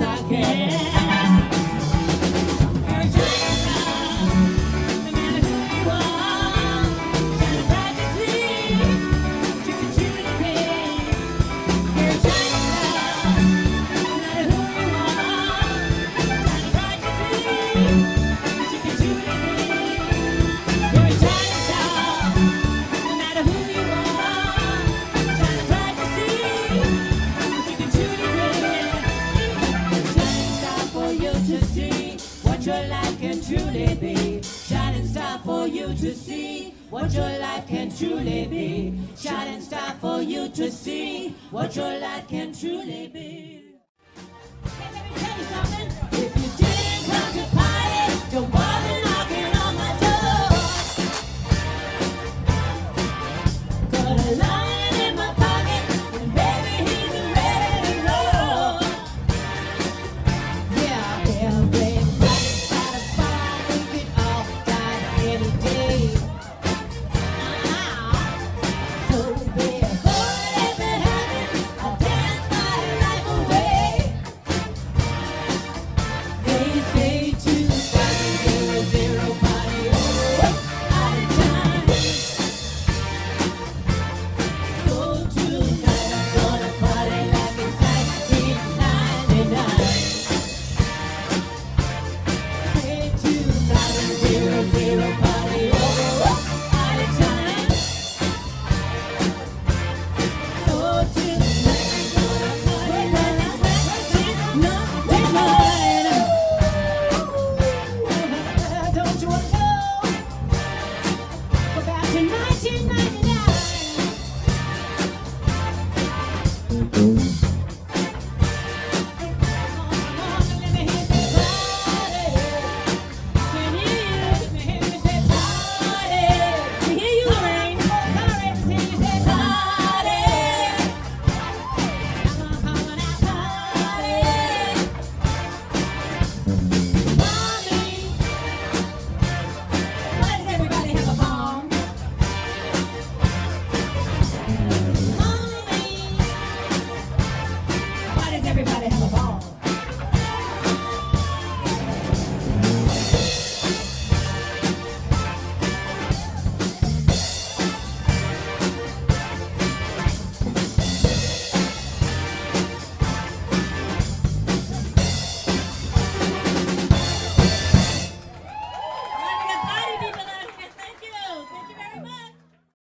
I can. your life can truly be. Shining star for you to see what your life can truly be. Shining star for you to see what your life can truly be.